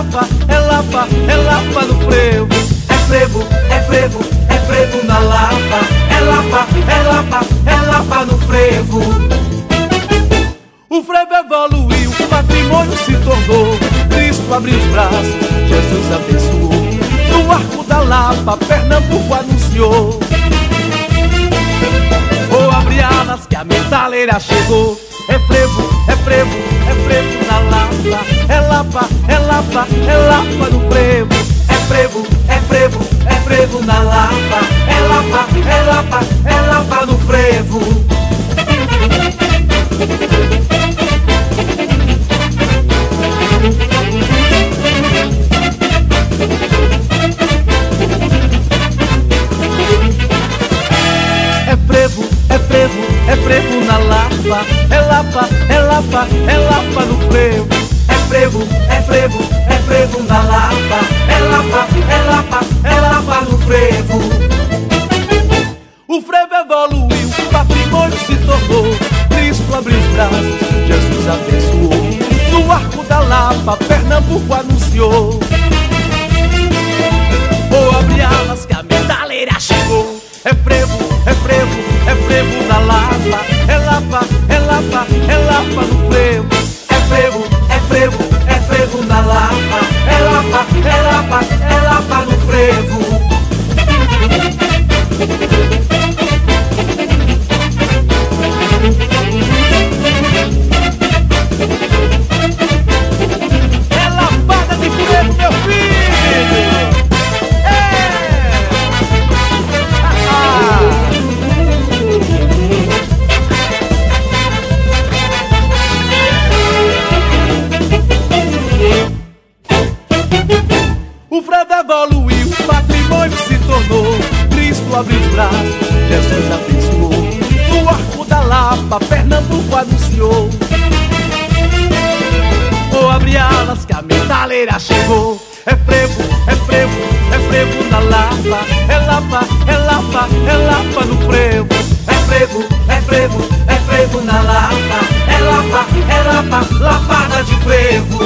Lapa, é Lapa, é Lapa, no frevo. É frevo, é frevo, é frevo na Lapa, é Lapa, é Lapa, é Lapa no frevo. O frevo evoluiu, o patrimônio se tornou. Cristo abriu os braços, Jesus abençoou. No arco da Lapa, Pernambuco anunciou. Vou abrir alas que a metaleira chegou. É frevo, é frevo, é frevo na Lapa. É Lapa, é Lapa, é Lapa no frevo. É frevo, é frevo, é frevo na Lapa. É Lapa, é Lapa, é Lapa no frevo. É frevo, é frevo, é frevo na Lapa. É Lapa, Lapa, é Lapa no frevo. É frevo, é frevo, é frevo na Lapa. É Lapa, é Lapa, é Lapa no frevo. O frevo evoluiu, patrimônio se tornou. Cristo abriu os braços, Jesus abençoou. No arco da Lapa, Pernambuco anunciou. Vou abrir alas que a metaleira chegou. É frevo, é frevo, é frevo na Lapa. É Lapa, é Lapa, é Lapa no frevo. Abriu os braços, Jesus abençoou. No arco da Lapa, Pernambuco anunciou. Vou abrir alas que a metaleira chegou. É frevo, é frevo, é frevo na Lapa. É Lapa, é Lapa, é Lapa no frevo. É frevo, é frevo, é frevo na Lapa. É Lapa, é Lapa, lapada de frevo.